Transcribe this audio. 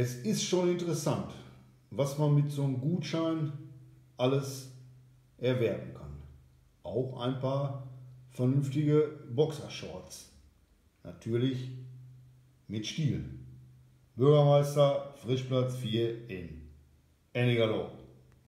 Es ist schon interessant, was man mit so einem Gutschein alles erwerben kann. Auch ein paar vernünftige Boxershorts. Natürlich mit Stil. Bürgermeister Frischplatz 4 in Ennigerloh.